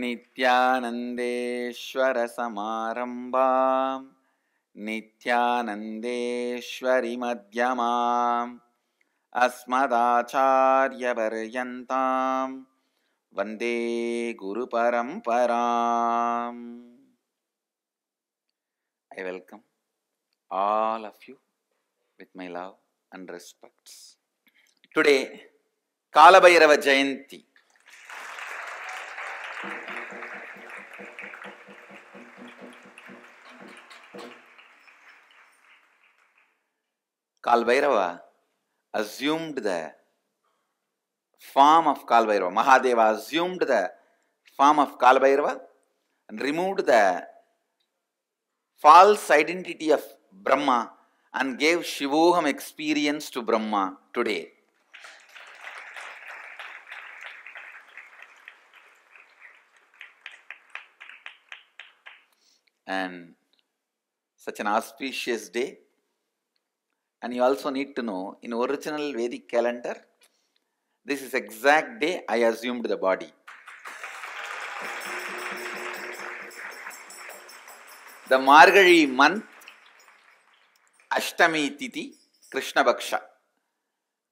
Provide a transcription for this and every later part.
नित्यानन्देश्वरसमारम्भां नित्यानन्देश्वरिमध्यमाम् अस्मदाचार्यपर्यन्तां वन्दे गुरुपरम्पराम् I welcome all of you with my love and respects. Today, Kalabhairava Jayanti. Kalbhairava assumed the form of Kalbhairava. Mahadeva assumed the form of Kalbhairava and removed the false identity of Brahma and gave Shivoham experience to Brahma today. And such an auspicious day. And you also need to know in original Vedic calendar, this is exact day I assumed the body. The Margari month, Ashtami Titi, Krishna Paksha.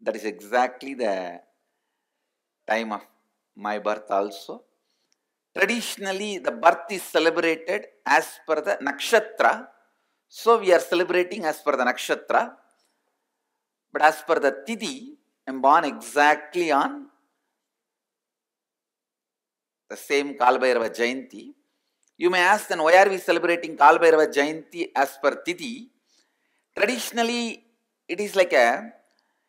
That is exactly the time of my birth also. Traditionally, the birth is celebrated as per the nakshatra. So, we are celebrating as per the nakshatra. But as per the Tithi, I am born exactly on the same Kalbhairava Jayanti. You may ask then why are we celebrating Kalbhairava Jayanti as per Tithi? Traditionally, it is like a,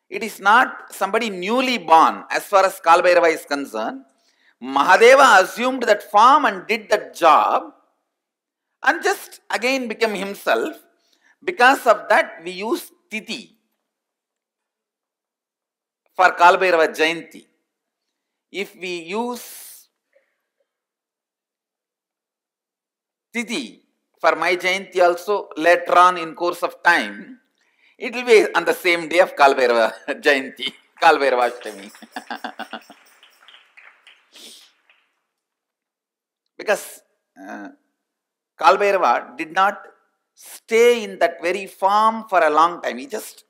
it is not somebody newly born as far as Kalbhairava is concerned. Mahadeva assumed that form and did that job and just again became himself. Because of that, we use Tithi for Kalbhairava Jayanti. If we use Titi for my Jayanti also later on in course of time, it will be on the same day of Kalbhairava Jayanti, Kalbhairava Ashtami. because uh, Kalbhairava did not stay in that very form for a long time. He just,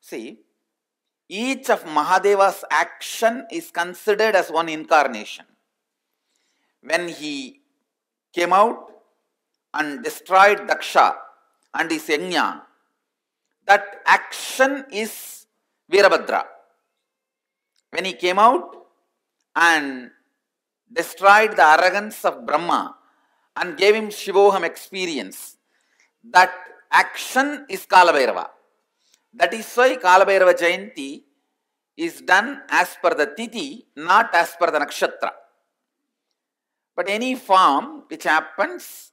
see, each of Mahadeva's action is considered as one incarnation. When he came out and destroyed Daksha and his Yajna, that action is Virabhadra. When he came out and destroyed the arrogance of Brahma and gave him Shivoham experience, that action is Kalabhairava. That is why Kalabhairava Jayanti is done as per the Tithi, not as per the Nakshatra. But any form which happens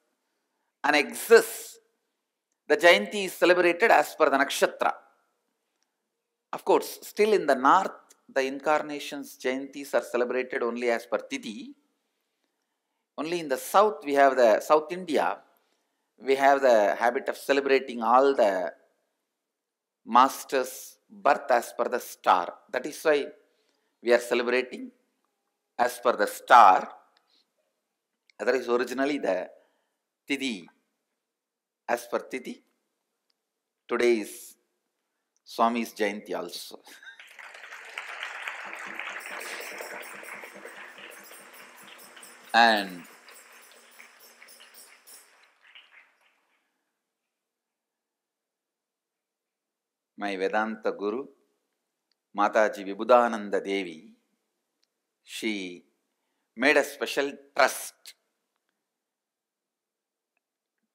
and exists, the Jayanti is celebrated as per the Nakshatra. Of course, still in the north, the incarnations Jayantis are celebrated only as per Tithi. Only in the south, we have the South India, we have the habit of celebrating all the masters' birth as per the star. That is why we are celebrating as per the star. That is originally the Tithi as per Tithi. Today is Swami's Jayanti also. and my Vedanta Guru, Mataji Vibhudananda Devi, she made a special trust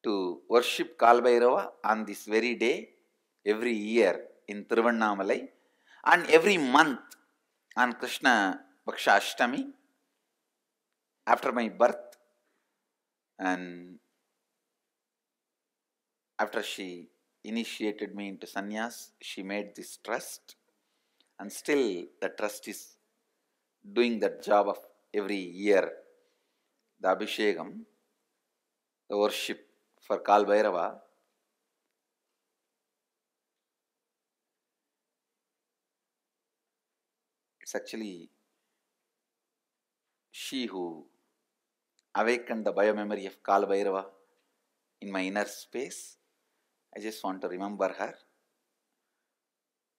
to worship Kalbhairava on this very day, every year in Tiruvannamalai, and every month on Krishna Paksha after my birth, and after she initiated me into sannyas, she made this trust, and still the trust is doing that job of every year. The Abhishekam, the worship for Kal Bhairava. It's actually she who awakened the biomemory of Kal Bhairava in my inner space. I just want to remember her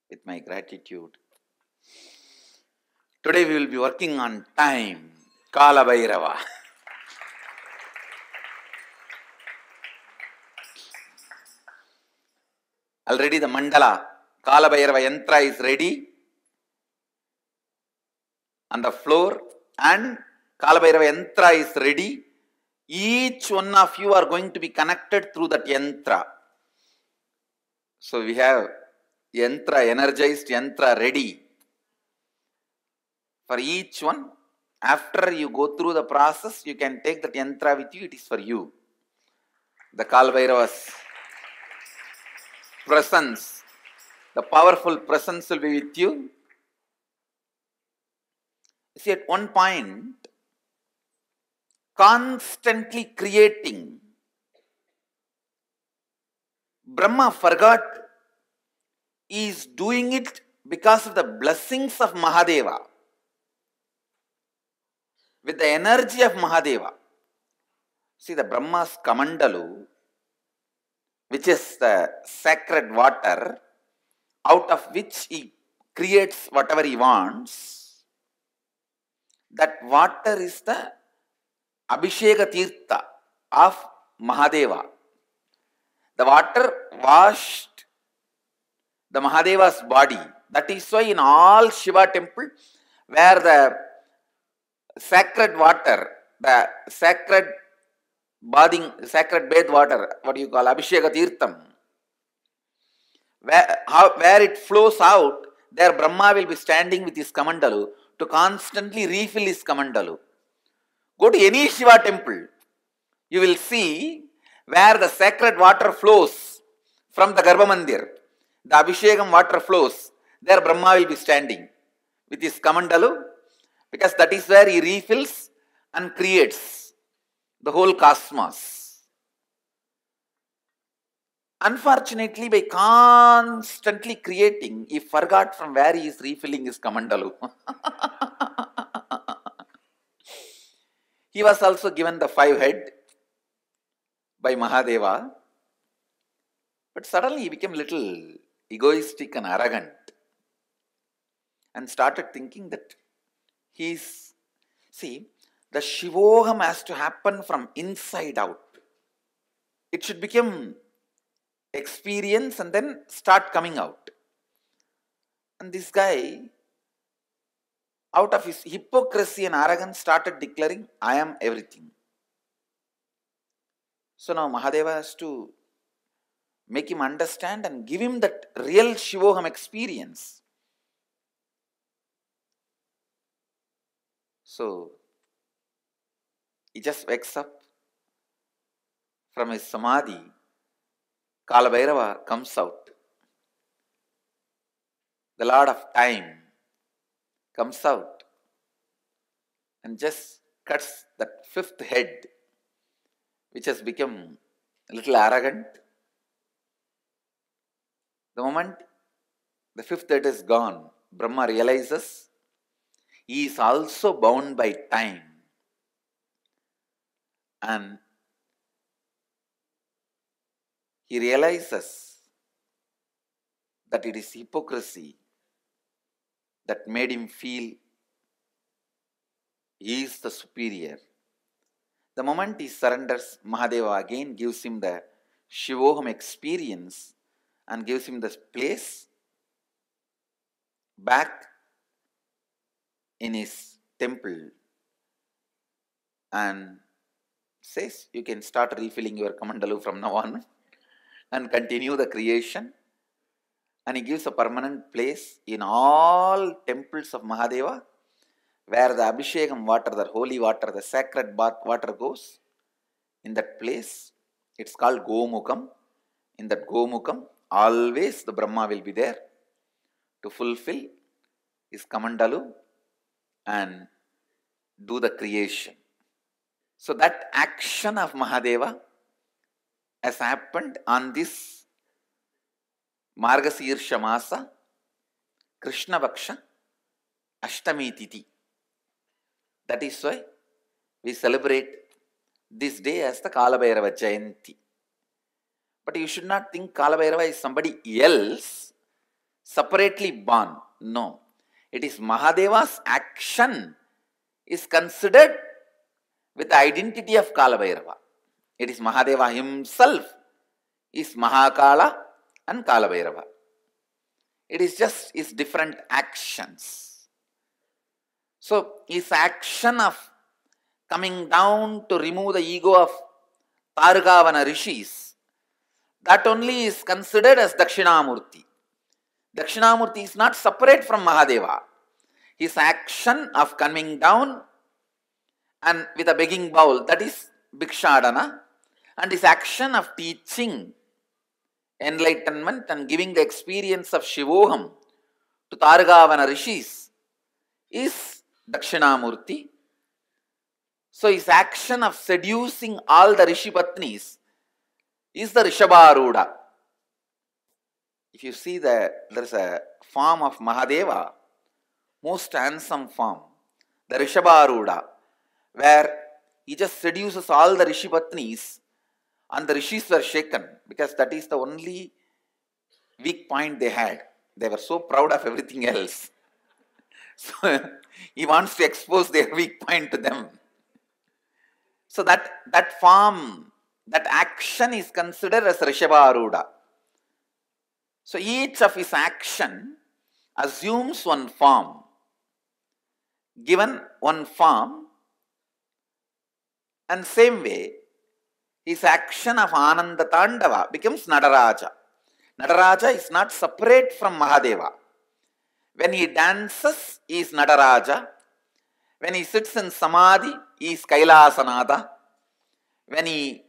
with my gratitude. Today we will be working on time, Kala Bhairava. Already the mandala, Kala Bhairava yantra is ready on the floor and Kala Bhairava yantra is ready. Each one of you are going to be connected through that yantra. So we have yantra, energized yantra ready for each one. After you go through the process, you can take that yantra with you, it is for you. The Kalbhairava's presence, the powerful presence will be with you. See, at one point, constantly creating, Brahma forgot he is doing it because of the blessings of Mahadeva. With the energy of Mahadeva. See the Brahma's Kamandalu, which is the sacred water, out of which he creates whatever he wants. That water is the Abhisheka Tirtha of Mahadeva. The water washed the Mahadeva's body. That is why in all Shiva temple, where the sacred water, the sacred bathing, sacred bath water, what do you call Abhisheka Tirtham, where, how, where it flows out, there Brahma will be standing with his Kamandalu to constantly refill his Kamandalu. Go to any Shiva temple, you will see where the sacred water flows from the Garbha Mandir, the Abhishekam water flows, there Brahma will be standing with his Kamandalu because that is where he refills and creates the whole cosmos. Unfortunately, by constantly creating, he forgot from where he is refilling his Kamandalu. he was also given the five head by Mahadeva, but suddenly he became little egoistic and arrogant and started thinking that he's see the shivoham has to happen from inside out. It should become experience and then start coming out. And this guy out of his hypocrisy and arrogance started declaring i am everything so now mahadeva has to make him understand and give him that real shivoham experience So he just wakes up from his samadhi. Kalabhairava comes out. The Lord of Time comes out and just cuts that fifth head, which has become a little arrogant. The moment the fifth head is gone, Brahma realizes he is also bound by time. And he realizes that it is hypocrisy that made him feel he is the superior. The moment he surrenders, Mahadeva again gives him the Shivoham experience and gives him the place back in his temple and says you can start refilling your kamandalu from now on and continue the creation. And he gives a permanent place in all temples of Mahadeva where the Abhishekam water, the holy water, the sacred bath water goes. In that place, it's called Gomukam. In that Gomukam, always the Brahma will be there to fulfill his Kamandalu and do the creation. So that action of Mahadeva has happened on this Margasirsha Masa, Krishna Vaksha, Ashtami Titi. That is why we celebrate this day as the Kalabhairava Jayanti. But you should not think Kalabhairava is somebody else separately born. No. It is Mahadeva's action is considered with the identity of Kalabhairava. It is Mahadeva himself is Mahakala and Kalabhairava. It is just his different actions. So his action of coming down to remove the ego of Targavana rishis, that only is considered as Dakshinamurti. Dakshinamurti is not separate from Mahadeva. His action of coming down and with a begging bowl, that is Bhikshadana, and his action of teaching enlightenment and giving the experience of Shivoham to Targavana rishis is Dakshinamurti. So his action of seducing all the Rishi Patnis is the Rishabharuda. If you see that there is a form of Mahadeva, most handsome form, the Rishabharuda, where he just seduces all the Rishi Patnis and the Rishis were shaken because that is the only weak point they had. They were so proud of everything else. So he wants to expose their weak point to them. So that, that form, that action is considered as Rishabharuda. So each of his action assumes one form. Given one form, and same way, his action of Ananda Tandava becomes Nataraja. Nataraja is not separate from Mahadeva. When he dances, he is Nadaraja. When he sits in Samadhi, he is Kailasanada. When he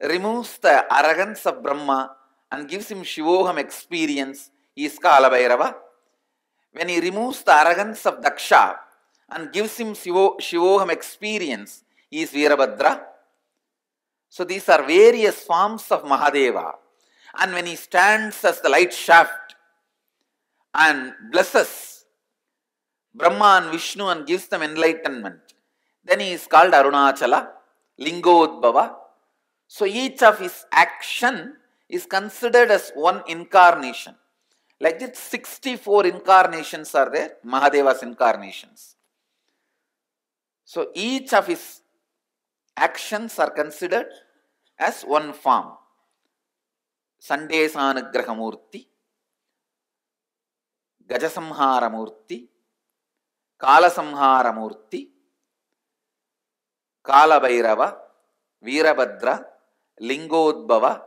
removes the arrogance of Brahma and gives him Shivoham experience, he is Kalabhairava. When he removes the arrogance of Daksha and gives him Shivoham experience, he is Veerabhadra. So these are various forms of Mahadeva. And when he stands as the light shaft and blesses Brahma and Vishnu and gives them enlightenment, then he is called Arunachala, Lingodbhava. So each of his action is considered as one incarnation. Like this, 64 incarnations are there, Mahadeva's incarnations. So each of his actions are considered as one form. Chandesanugrahamurti, Gajasamharamurti, Kalasamharamurti, Kalabhairava, Veerabhadra, Lingodbhava,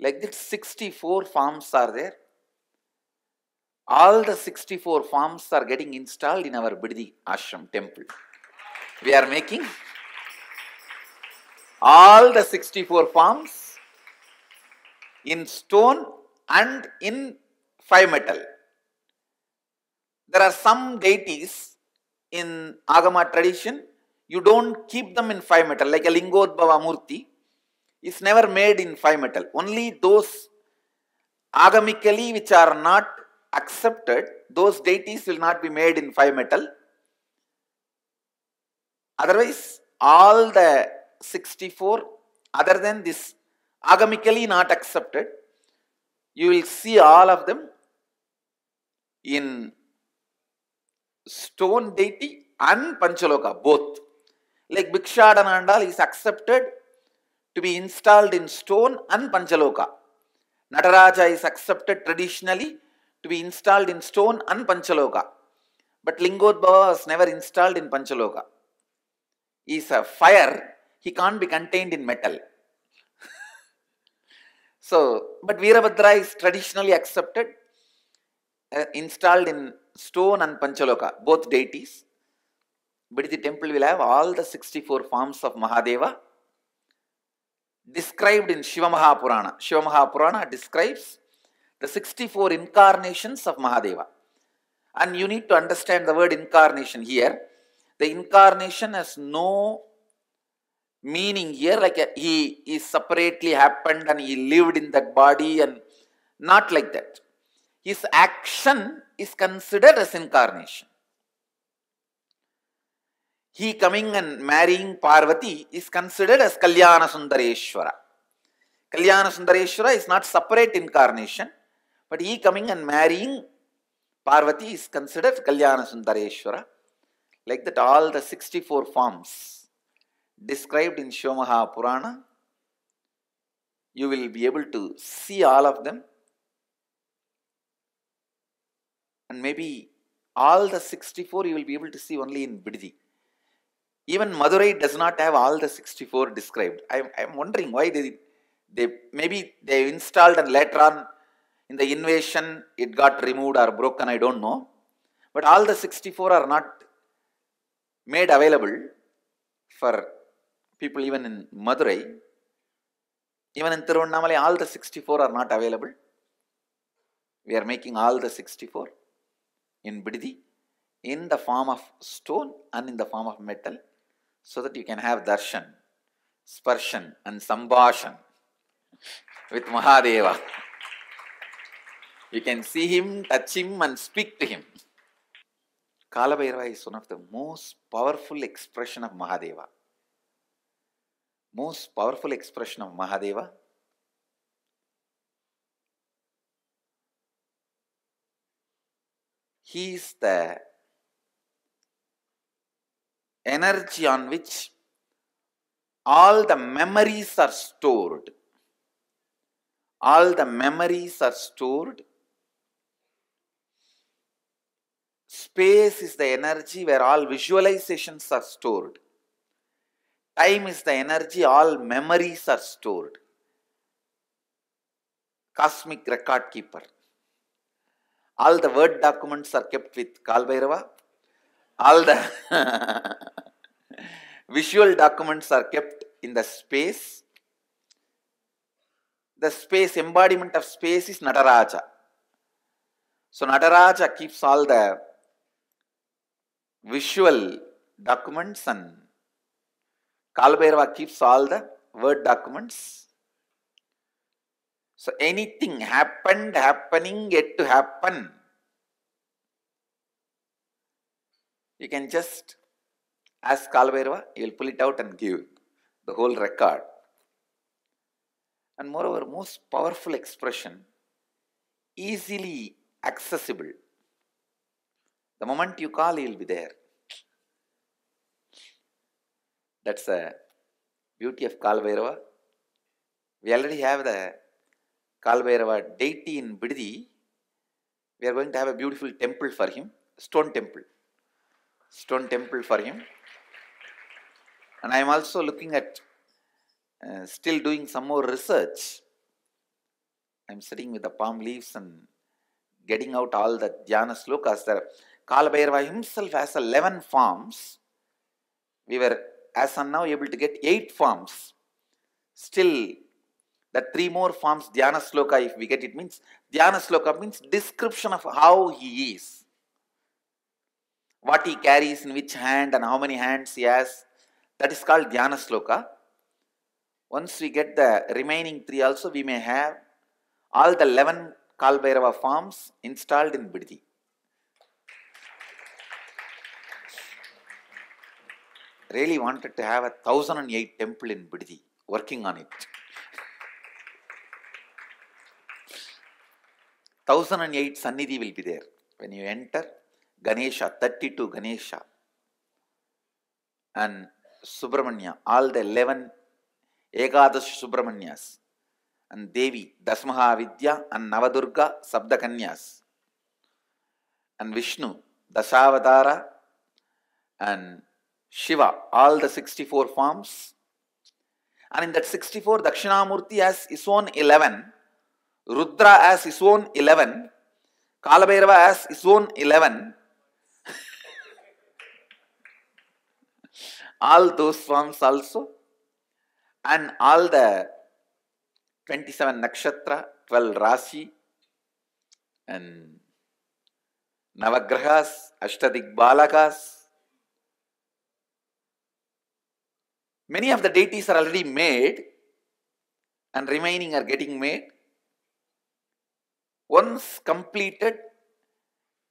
like this 64 forms are there. All the 64 forms are getting installed in our Bidadi Ashram temple. We are making all the 64 forms in stone and in five metal. There are some deities in Agama tradition, you don't keep them in five metal, like a Lingodbhava Murti is never made in five metal. Only those agamically which are not accepted, those deities will not be made in five metal. Otherwise, all the 64 other than this agamically not accepted, you will see all of them in stone deity and Panchaloha both. Like Bhikshadanandal is accepted to be installed in stone and Panchaloha. Nataraja is accepted traditionally to be installed in stone and Panchaloha. But Lingodbhava was never installed in Panchaloha. He is a fire, he can't be contained in metal. so, but Veerabhadra is traditionally accepted, uh, installed in stone and Panchaloha, both deities. But the temple will have all the 64 forms of Mahadeva described in Shiva Mahapurana. Shiva Mahapurana describes the 64 incarnations of Mahadeva. And you need to understand the word incarnation here. The incarnation has no meaning here, like a, he is separately happened and he lived in that body and not like that. His action is considered as incarnation. he coming and marrying Parvati is considered as Kalyana Sundareshwara. Kalyana Sundareshwara is not separate incarnation, but he coming and marrying Parvati is considered Kalyana Sundareshwara. Like that, all the 64 forms described in Shomaha Purana, you will be able to see all of them. And maybe all the 64 you will be able to see only in Bidadi. Even Madurai does not have all the 64 described. I am wondering why they, they maybe they installed and later on in the invasion it got removed or broken, I don't know. But all the 64 are not made available for people even in Madurai. Even in Tiruvannamalai, all the 64 are not available. We are making all the 64 in Bidadi in the form of stone and in the form of metal so that you can have darshan, sparshan and sambhashan with Mahadeva. You can see him, touch him and speak to him. Kalabhairava is one of the most powerful expression of Mahadeva. Most powerful expression of Mahadeva. He is the energy on which all the memories are stored. All the memories are stored Space is the energy where all visualizations are stored. Time is the energy all memories are stored. Cosmic record keeper. All the word documents are kept with Kalbhairava. All the visual documents are kept in the space. The space, embodiment of space is Nataraja. So Nataraja keeps all the visual documents and Kalbhairava keeps all the word documents. So anything happened, happening, yet to happen, you can just ask Kalbhairava, he will pull it out and give the whole record. And moreover, most powerful expression, easily accessible the moment you call, he will be there. That's the beauty of Kalbhairava. We already have the Kalbhairava deity in Bidadi. We are going to have a beautiful temple for him, stone temple. Stone temple for him. And I am also looking at uh, still doing some more research. I am sitting with the palm leaves and getting out all the dhyana slokas. There Kalbhairava himself has 11 forms. We were as on now able to get 8 forms. Still, the three more forms, Dhyana Sloka, if we get it, means Dhyana Sloka means description of how he is. What he carries in which hand and how many hands he has. That is called Dhyana Sloka. Once we get the remaining three also, we may have all the 11 Kalbhairava forms installed in Bidadi. really wanted to have a 1008 temple in Bidadi, working on it. 1008 Sannidhi will be there. When you enter, Ganesha, 32 Ganesha, and Subramanya, all the 11 Ekadash Subramanyas, and Devi, Dasmaha Vidya, and Navadurga, Saptakanyas, and Vishnu, Dashavatara, and Shiva, all the 64 forms. And in that 64, Dakshinamurti has his own 11, Rudra has his own 11, Kalabhairava has his own 11. all those forms also. And all the 27 nakshatra, 12 rasi, and Navagrahas, Ashtadik Balakas, Many of the deities are already made and remaining are getting made. Once completed,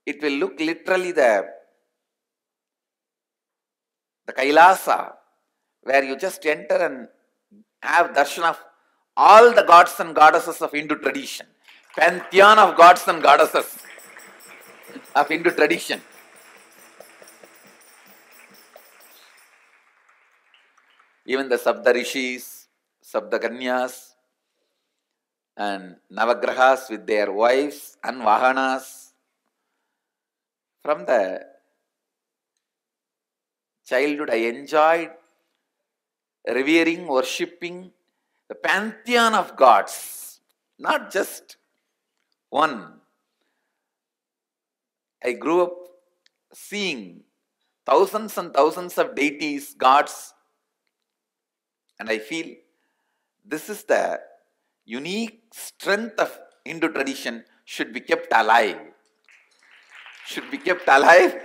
it will look literally the the Kailasa, where you just enter and have darshan of all the gods and goddesses of Hindu tradition, pantheon of gods and goddesses of Hindu tradition. Even the Saptarishis, Saptakanyas, and Navagrahas with their wives and Vahanas. From the childhood, I enjoyed revering, worshipping the pantheon of gods, not just one. I grew up seeing thousands and thousands of deities, gods, and I feel this is the unique strength of Hindu tradition should be kept alive. Should be kept alive.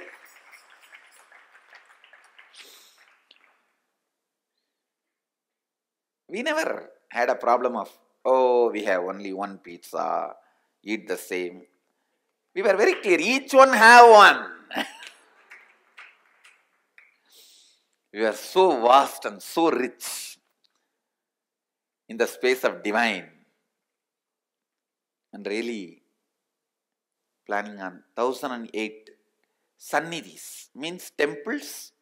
We never had a problem of, oh, we have only one pizza, eat the same. We were very clear, each one have one. we are so vast and so rich in the space of divine. And really planning on 1008 sannidhis means temples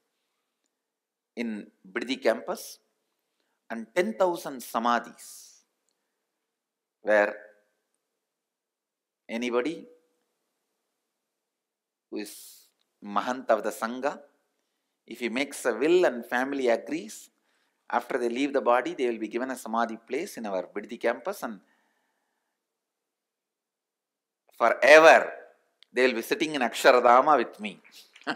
in Bidadi campus and 10,000 samadhis where anybody who is Mahant of the Sangha, if he makes a will and family agrees, after they leave the body, they will be given a Samadhi place in our Bidadi campus and forever they will be sitting in Aksharadhama with me.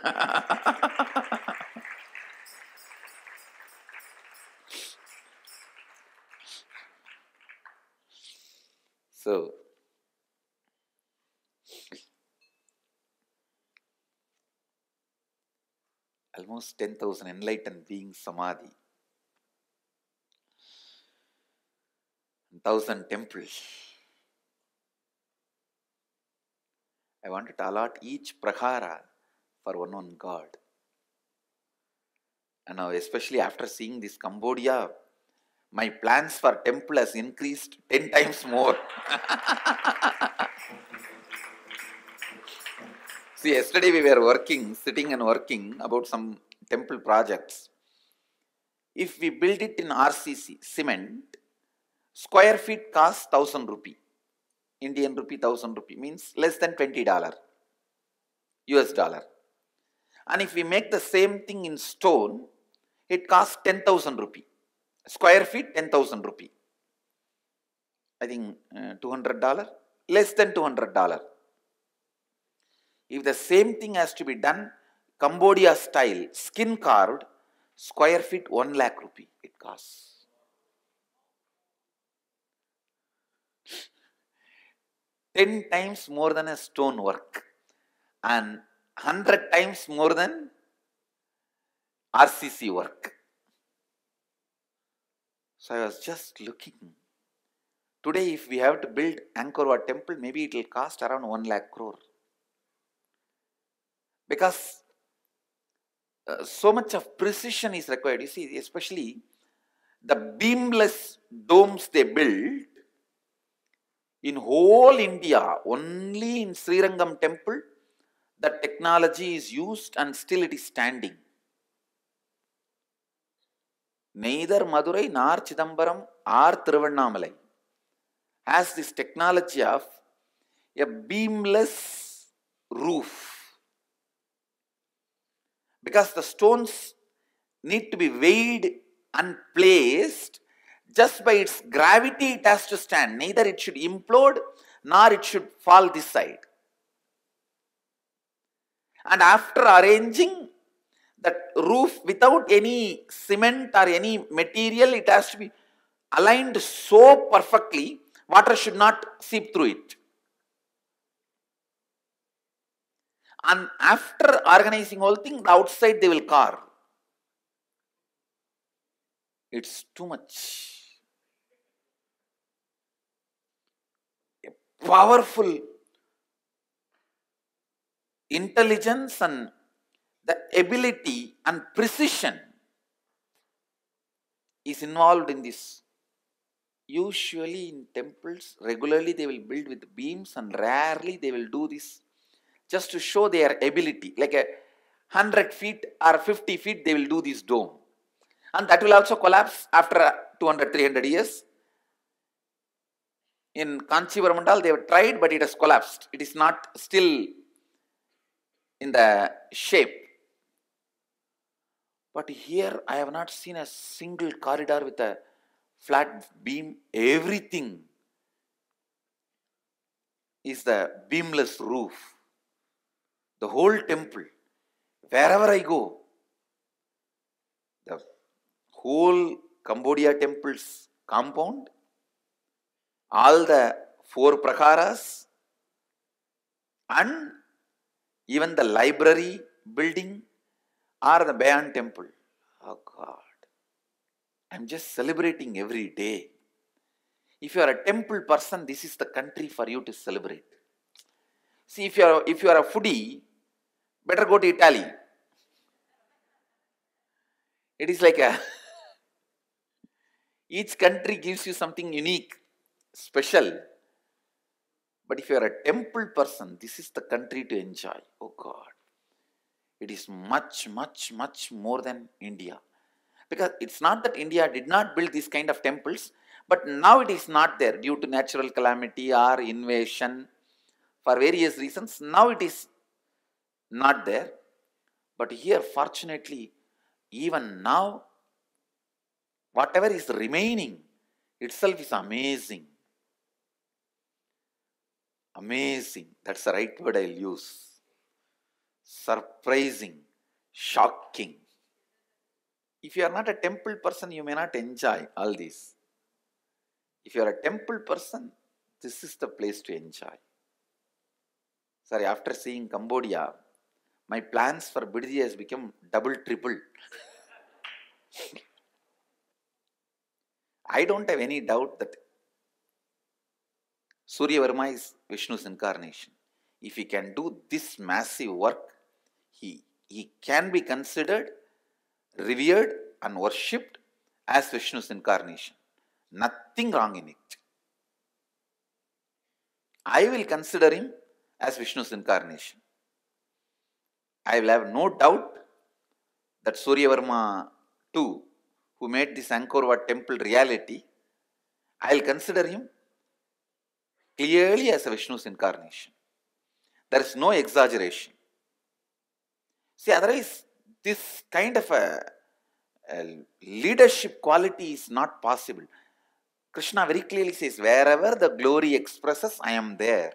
so, almost 10,000 enlightened beings samadhi, 1,000 temples. I wanted to allot each prahara for one one God. And now, especially after seeing this Cambodia, my plans for temple has increased 10 times more. See, yesterday we were working, sitting and working about some temple projects. If we build it in RCC, cement, square feet costs 1000 rupee. Indian rupee, 1000 rupee means less than $20 US dollar. And if we make the same thing in stone, it costs 10,000 rupee. Square feet, 10,000 rupee. I think uh, $200, less than $200. If the same thing has to be done Cambodia style, skin carved, square feet 1 lakh rupee it costs. Ten times more than a stone work and hundred times more than RCC work. So I was just looking. Today, if we have to build Angkor Wat temple, maybe it will cost around 1 lakh crore. Because uh, so much of precision is required. You see, especially the beamless domes they build in whole India, only in Srirangam temple, the technology is used and still it is standing. Neither Madurai nor Chidambaram or Tiruvannamalai has this technology of a beamless roof. Because the stones need to be weighed and placed just by its gravity it has to stand. Neither it should implode nor it should fall this side. And after arranging that roof without any cement or any material, it has to be aligned so perfectly, water should not seep through it. And after organizing whole thing, the outside they will carve. It's too much. A powerful intelligence and the ability and precision is involved in this. Usually in temples, regularly they will build with beams and rarely they will do this just to show their ability. Like a 100 feet or 50 feet, they will do this dome. And that will also collapse after 200, 300 years. In Kanchipuram Mandal, they have tried, but it has collapsed. It is not still in the shape. But here, I have not seen a single corridor with a flat beam. Everything is the beamless roof. The whole temple, wherever I go, the whole Cambodia temple's compound all the four prakaras and even the library building or the Bayon temple. Oh God. I'm just celebrating every day. If you are a temple person, this is the country for you to celebrate. See, if you are if you are a foodie, better go to Italy. It is like a each country gives you something unique special. But if you are a temple person, this is the country to enjoy. Oh God. It is much, much, much more than India. Because it's not that India did not build these kind of temples, but now it is not there due to natural calamity or invasion for various reasons. Now it is not there. But here, fortunately, even now, whatever is remaining itself is amazing. Amazing. That's the right word I'll use. Surprising. Shocking. If you are not a temple person, you may not enjoy all this. If you are a temple person, this is the place to enjoy. Sorry, after seeing Cambodia, my plans for Bidadi has become double, triple. I don't have any doubt that Surya Varma is Vishnu's incarnation. If he can do this massive work, he, he can be considered, revered, and worshipped as Vishnu's incarnation. Nothing wrong in it. I will consider him as Vishnu's incarnation. I will have no doubt that Surya Varma too, who made this Angkor Wat temple reality, I will consider him clearly as a Vishnu's incarnation. There is no exaggeration. See, otherwise, this kind of a, a leadership quality is not possible. Krishna very clearly says, wherever the glory expresses, I am there.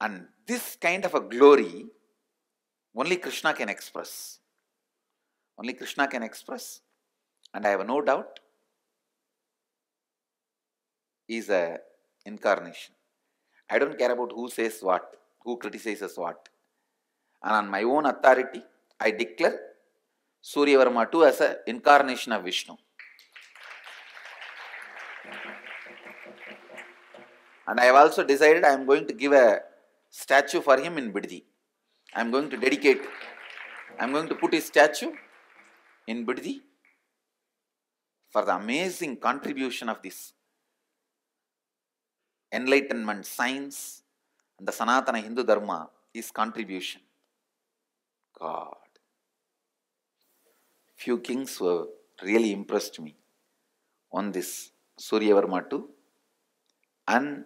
And this kind of a glory, only Krishna can express. Only Krishna can express. And I have no doubt, is a incarnation. I don't care about who says what, who criticizes what. And on my own authority, I declare Surya Varma too as an incarnation of Vishnu. And I have also decided I am going to give a statue for him in Bidadi. I am going to dedicate, I am going to put his statue in Bidadi for the amazing contribution of this enlightenment science and the Sanatana Hindu Dharma is contribution. God. Few kings were really impressed me on this Surya Varma too and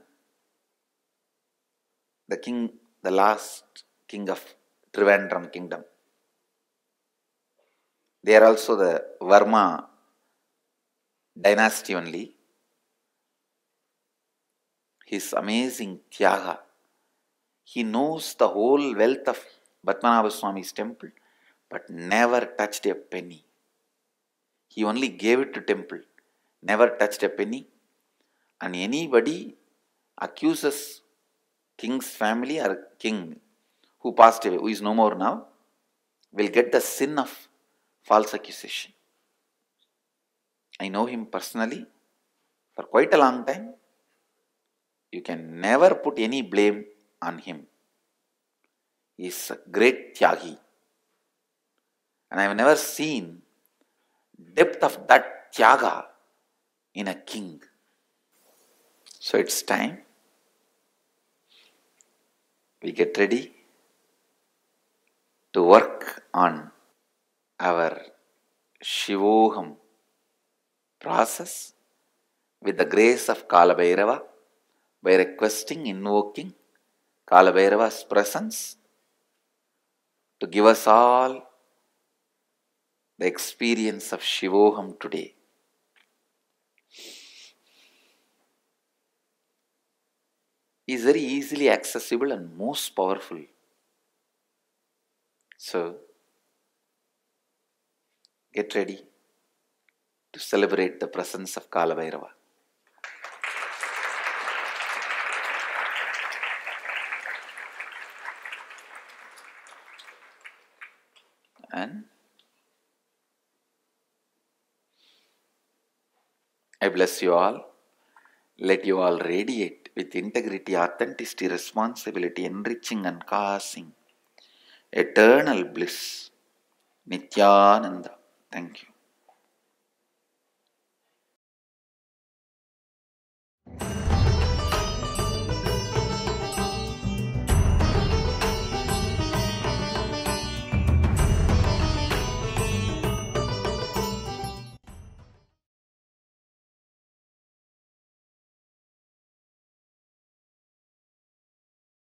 the king, the last king of Trivandrum kingdom. They are also the Varma dynasty only his amazing tyaga. He knows the whole wealth of Padmanabha Swami's temple, but never touched a penny. He only gave it to temple, never touched a penny. And anybody accuses king's family or king who passed away, who is no more now, will get the sin of false accusation. I know him personally for quite a long time. You can never put any blame on him. He is a great Tyagi. And I have never seen depth of that tyaga in a king. So it's time we get ready to work on our Shivoham process with the grace of Kalabhairava by requesting, invoking Kalabhairava's presence to give us all the experience of Shivoham today. is very easily accessible and most powerful. So, get ready to celebrate the presence of Kalabhairava. n I bless you all. Let you all radiate with integrity, authenticity, responsibility, enriching and causing eternal bliss. Nithyananda. Thank you. Thank you.